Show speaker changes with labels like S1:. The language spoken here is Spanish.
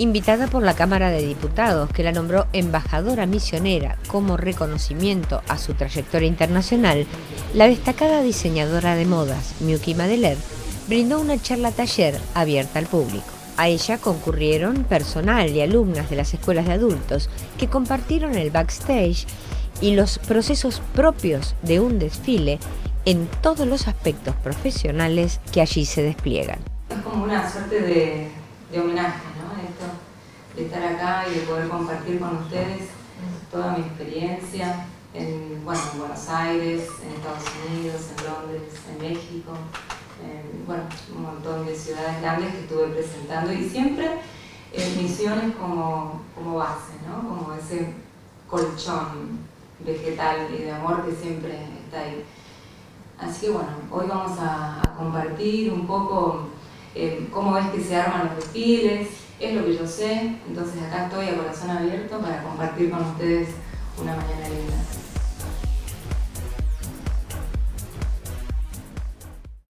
S1: Invitada por la Cámara de Diputados, que la nombró embajadora misionera como reconocimiento a su trayectoria internacional, la destacada diseñadora de modas, Miyuki Madeler, brindó una charla taller abierta al público. A ella concurrieron personal y alumnas de las escuelas de adultos que compartieron el backstage y los procesos propios de un desfile en todos los aspectos profesionales que allí se despliegan.
S2: Es como una suerte de, homenaje, ¿no? Esto, de estar acá y de poder compartir con ustedes toda mi experiencia en, bueno, en Buenos Aires, en Estados Unidos, en Londres, en México, en bueno, un montón de ciudades grandes que estuve presentando y siempre en misiones como, como base, ¿no? como ese colchón vegetal y de amor que siempre está ahí. Así que bueno, hoy vamos a, compartir un poco eh, cómo es que se arman los desfiles, es lo que yo sé, entonces acá estoy a corazón abierto para compartir con ustedes una mañana linda.